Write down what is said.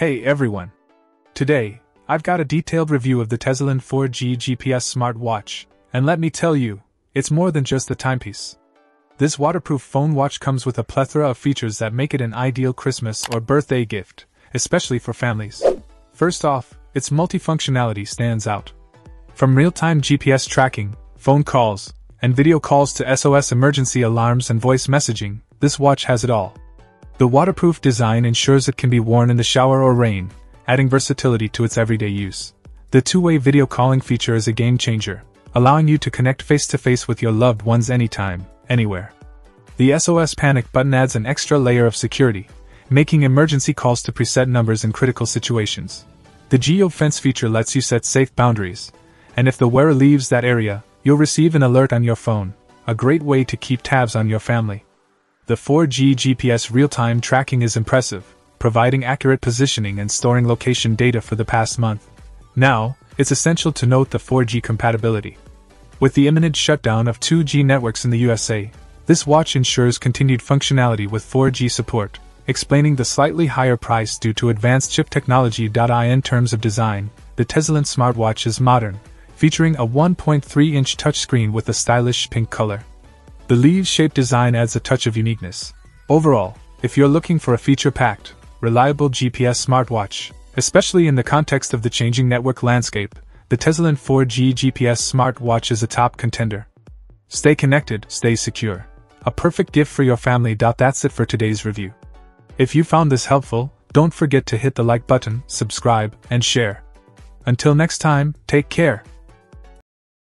Hey everyone! Today, I've got a detailed review of the TEZILON 4G GPS smartwatch, and let me tell you, it's more than just the timepiece. This waterproof phone watch comes with a plethora of features that make it an ideal Christmas or birthday gift, especially for families. First off, its multifunctionality stands out. From real time GPS tracking, phone calls, and video calls to SOS emergency alarms and voice messaging, this watch has it all. The waterproof design ensures it can be worn in the shower or rain, adding versatility to its everyday use. The two way video calling feature is a game changer, allowing you to connect face to face with your loved ones anytime, anywhere. The SOS panic button adds an extra layer of security, making emergency calls to preset numbers in critical situations. The geofence feature lets you set safe boundaries, and if the wearer leaves that area, you'll receive an alert on your phone, a great way to keep tabs on your family. The 4G GPS real time tracking is impressive, providing accurate positioning and storing location data for the past month. Now, it's essential to note the 4G compatibility. With the imminent shutdown of 2G networks in the USA, this watch ensures continued functionality with 4G support, explaining the slightly higher price due to advanced chip technology. In terms of design, the TEZILON smartwatch is modern, featuring a 1.3 inch touchscreen with a stylish pink color. The leaf shaped design adds a touch of uniqueness. Overall, if you're looking for a feature packed, reliable GPS smartwatch, especially in the context of the changing network landscape, the TEZILON 4G GPS smartwatch is a top contender. Stay connected, stay secure. A perfect gift for your family. That's it for today's review. If you found this helpful, don't forget to hit the like button, subscribe, and share. Until next time, take care.